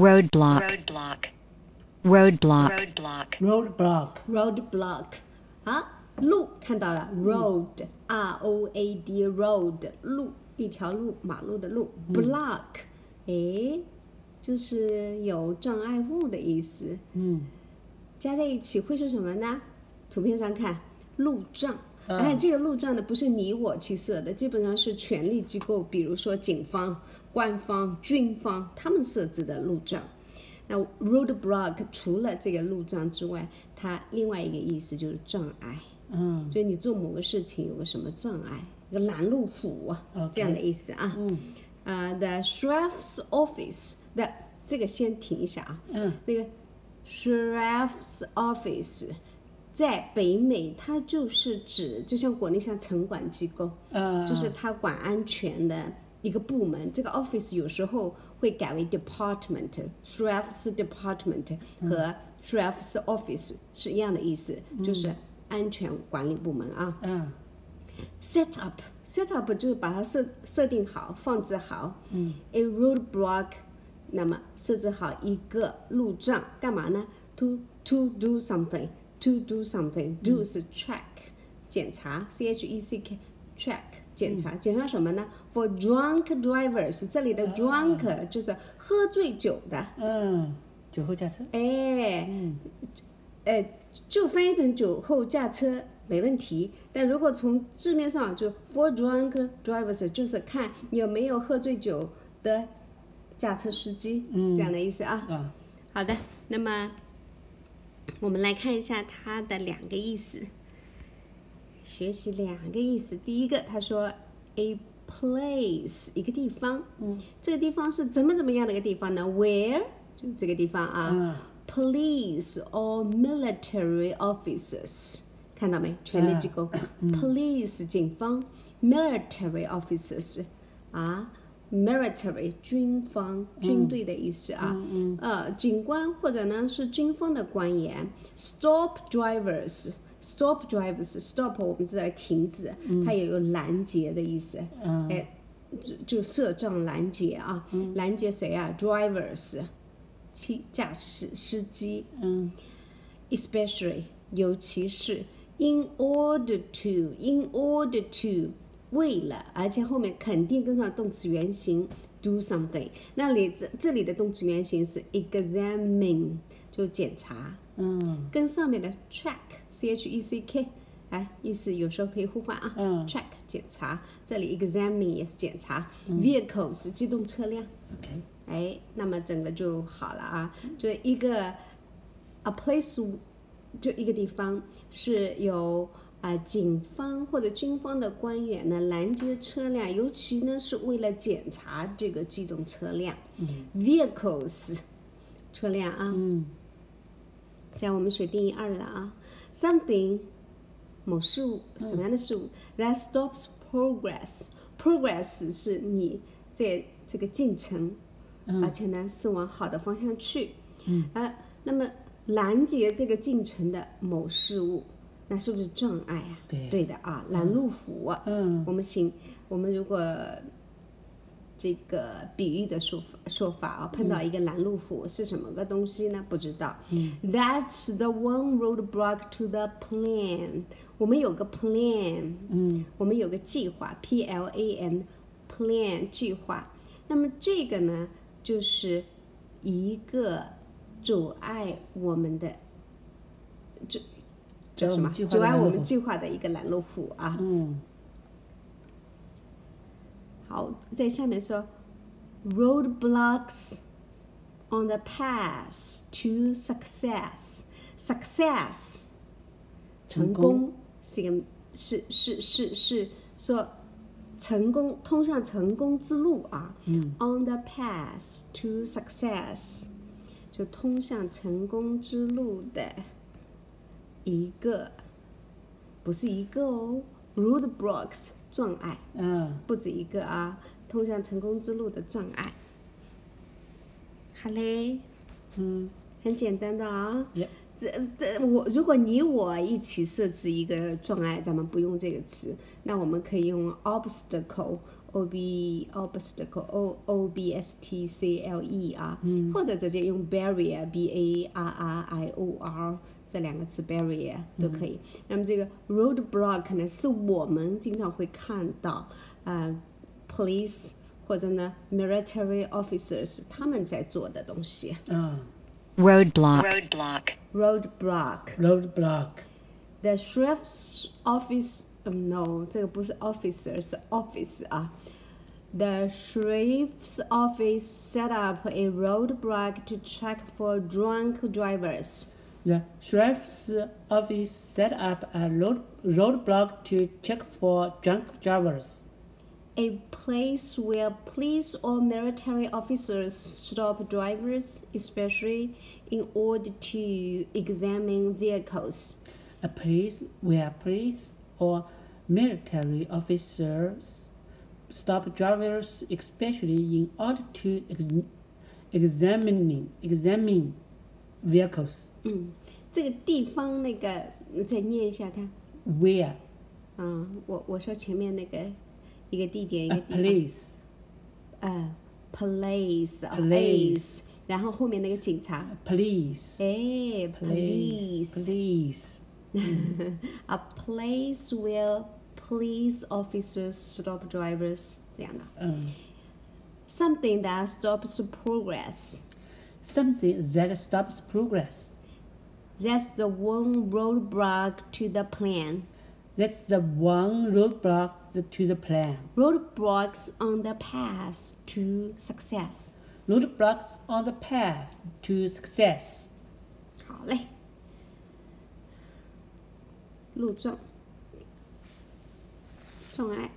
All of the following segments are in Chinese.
roadblock, roadblock, roadblock, roadblock roadblock 啊，路看到了，road R O A D road 路一条路马路的路，block 诶，就是有障碍物的意思，嗯加在一起会是什么呢？图片上看，路障。嗯哎，这个路障呢，不是你我去设的，基本上是权力机构，比如说警方、官方、军方他们设置的路障。那 roadblock 除了这个路障之外，它另外一个意思就是障碍，嗯就你做某个事情有个什么障碍，一个拦路虎这样的意思啊。嗯啊、t h e sheriff's office 的这个先停一下啊。嗯那个 sheriff's office 在北美，它就是指就像国内像城管机构，嗯就是它管安全的一个部门。这个 office 有时候会改为 department，sheriff's department 和 sheriff's office 是一样的意思，就是安全管理部门啊。嗯 set up set up 就是把它设设定好，放置好。嗯，a roadblock，那么设置好一个路障，干嘛呢？to to do something to do something do 是 check 检查，c h e c k check 检查，检查什么呢？for drunk drivers，这里的 drunk 就是喝醉酒的。嗯，酒后驾车。哎，呃，就翻译成酒后驾车没问题。但如果从字面上就 for drunk drivers，就是看有没有喝醉酒的驾车司机、这样的意思啊。嗯，好的，那么我们来看一下它的两个意思，学习两个意思。第一个，他说 a place 一个地方，嗯，这个地方是怎么怎么样的一个地方呢？Where 就这个地方啊、嗯 p o l i c e or military officers，看到没？权力机构、p o l i c e 警方，military officers 啊。Military 军方军队的意思啊，呃，警官或者呢是军方的官员，stop drivers。Stop drivers, stop 我们知道停止，它也有拦截的意思。嗯哎，就就设障拦截啊，拦截谁啊？drivers，汽驾驶司机嗯，especially 尤其是 in order to in order to 为了，而且后面肯定跟上动词原形 do something。那里这这里的动词原形是 examine，就检查，嗯跟上面的 track c h e c k，哎，意思有时候可以互换啊。嗯 check 检查，这里 examine 也是检查。vehicle 是机动车辆。，OK，哎，那么整个就好了啊，就一个 a place，就一个地方是有啊、警方或者军方的官员呢拦截车辆，尤其呢是为了检查这个机动车辆、嗯。vehicles 车辆啊，嗯。在我们水定义二了啊，something 某事物什么样的事物、that stops progress，progress 是你在这个进程，而且呢是往好的方向去，嗯，啊，那么拦截这个进程的某事物，那是不是障碍啊？对对的啊，拦路虎啊，嗯我们行，我们如果这个比喻的说法说法啊，碰到一个拦路虎是什么个东西呢？不知道。That's the one roadblock to the plan。我们有个 plan，嗯我们有个计划，P L A N plan 计划。那么这个呢，就是一个阻碍我们的，这叫什么？阻碍我们计划的一个拦路虎啊。嗯好，在下面说，roadblocks on the path to success。success 成成功功是一个是是是是说成功通向成功之路啊。嗯，on the path to success 就通向成功之路的一个，不是一个哦，roadblocks 障碍。嗯不止一个啊，通向成功之路的障碍。好嘞，嗯很简单的啊。这这我如果你我一起设置一个障碍，咱们不用这个词，那我们可以用 obstacle o b obstacle o o b s t c l e 啊，或者直接用 barrier b a r r i o r 这两个词 barrier 都可以。那么这个 roadblock 呢，是我们经常会看到，呃，police 或者呢 military officers 他们在做的东西。嗯 roadblock, roadblock, roadblock。 ，roadblock， The sheriff's office，嗯 ，no，这个不是 officer，是 office 啊。The sheriff's office set up a roadblock to check for drunk drivers. The sheriff's office set up a road roadblock to check for drunk drivers. A place where police or military officers stop drivers, especially in order to examine vehicles. A place where police or military officers stop drivers, especially in order to ex- examining examine vehicles. 嗯，这个地方那个，你再念一下看。 Where 嗯，我我说前面那个一个地点一 a 个地方。 police 呃，police 啊 Police ace，然后后面那个警察， police 哎 police ，police， police a place where police officers stop drivers 这样的嗯，something that stops progress。 something that stops progress. That's the one roadblock to the plan. That's the one roadblock to the plan. Roadblocks on the path to success. Roadblocks on the path to success. 好嘞， 路障，障碍。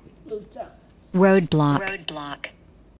roadblock, roadblock,